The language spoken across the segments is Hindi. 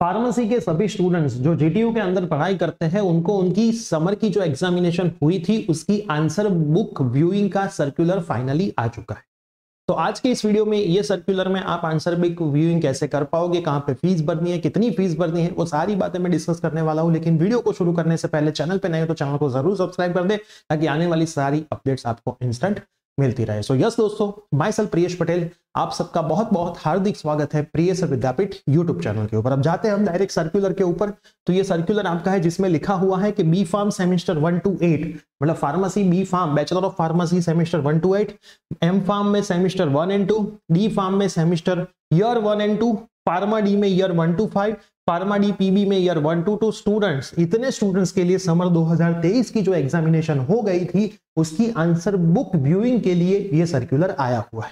फार्मेसी के सभी स्टूडेंट्स जो जीटीयू के अंदर पढ़ाई करते हैं, उनको उनकी समर की जो एग्जामिनेशन हुई थी, उसकी आंसर बुक व्यूइंग का सर्कुलर फाइनली आ चुका है। तो आज के इस वीडियो में ये सर्कुलर में आप आंसर बुक व्यूइंग कैसे कर पाओगे, कहाँ पे फ़ीस भरनी है, कितनी फ़ीस भरनी है, वो सारी बातें मैं डिस्कस करने वाला हूँ। लेकिन वीडियो को शुरू करने से पहले चैनल पे नए हो तो चैनल को ज़रूर सब्सक्राइब कर दे, ताकि आने वाली सारी अपडेट्स आपको इंस्टेंट मिलती रहे। सो so, यस yes, दोस्तों माई सेल प्रियेश पटेल आप सबका बहुत बहुत हार्दिक स्वागत है प्रिय सर विद्यापीठ यूट्यूब चैनल के ऊपर। अब जाते हैं हम डायरेक्ट सर्कुलर के ऊपर। तो ये सर्कुलर आपका है जिसमें लिखा हुआ है कि B pharm semester one to eight मतलब pharmacy B pharm bachelor of pharmacy semester one to eight M pharm में semester one and two D pharm में semester year one and two pharma D में year one to five pharma D PB में year one to two students इतने स्टूडेंट्स के लिए समर 2023 की जो एग्जामिनेशन हो गई थी, उसकी आंसर बुक व्यूइंग के लिए ये सर्कुलर आया हुआ है।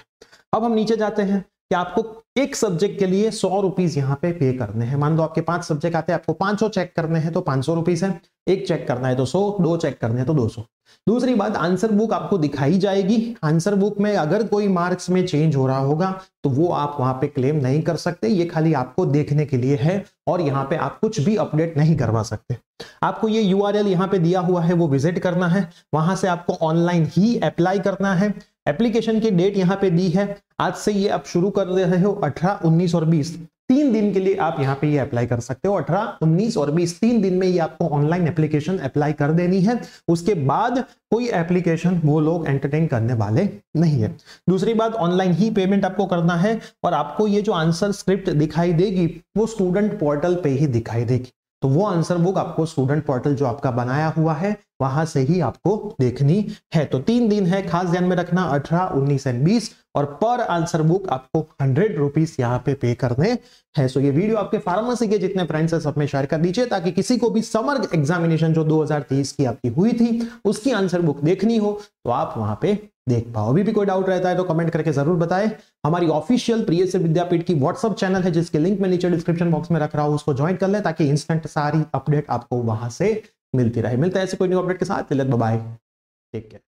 अब हम नीचे जाते हैं। कि आपको एक सब्जेक्ट के लिए सौ रुपीज़ यहाँ पे पे करने हैं। मान लो आपके पाँच सब्जेक्ट आते हैं, आपको पाँच सौ चेक करने हैं तो पाँच सौ रुपीज़ है। एक चेक करना है तो सौ, दो चेक करने हैं तो दो सौ। दूसरी बात आंसर बुक आपको दिखाई जाएगी। आंसर बुक में अगर कोई मार्क्स में चेंज हो रहा होगा तो वो आप वहाँ पे क्लेम नहीं कर सकते। ये खाली आपको देखने के लिए है और यहाँ पे आप कुछ भी अपडेट नहीं करवा सकते। आपको ये यू आर यहाँ पे दिया हुआ है, वो विज़िट करना है। वहाँ से आपको ऑनलाइन ही अप्लाई करना है। एप्लीकेशन की डेट यहाँ पे दी है। आज से ये आप शुरू कर रहे हो 18, 19 और 20 तीन दिन के लिए आप यहाँ पे ये अप्लाई कर सकते हो। 18, 19 और 20 तीन दिन में ये आपको ऑनलाइन एप्लीकेशन अप्लाई कर देनी है। उसके बाद कोई एप्लीकेशन वो लोग एंटरटेन करने वाले नहीं है। दूसरी बात ऑनलाइन ही पेमेंट आपको करना है और आपको ये जो आंसर स्क्रिप्ट दिखाई देगी वो स्टूडेंट पोर्टल पे ही दिखाई देगी। तो वो आंसर बुक आपको स्टूडेंट पोर्टल जो आपका बनाया हुआ है वहाँ से ही आपको देखनी है। तो तीन दिन है, खास ध्यान में रखना, अठारह, उन्नीस एंड बीस, और पर आंसर बुक आपको हंड्रेड रुपीज़ यहाँ पे पे करने हैं। सो ये वीडियो आपके फार्मेसी के जितने फ्रेंड्स हैं सब में शेयर कर दीजिए, ताकि किसी को भी समर एग्जामिनेशन जो 2023 की आपकी हुई थी, उसकी आंसर बुक देखनी हो तो आप वहाँ पे देख पाओ। अभी भी कोई डाउट रहता है तो कमेंट करके ज़रूर बताएँ। हमारी ऑफिशियल प्रिय विद्यापीठ की व्हाट्सअप चैनल है, जिसके लिंक मैं नीचे डिस्क्रिप्शन बॉक्स में रख रहा हूँ, उसको ज्वाइन कर लें, ताकि इंस्टेंट सारी अपडेट आपको वहाँ से मिलती रहे। मिलता है ऐसे कोई न्यू अपडेट के साथ। Bye take care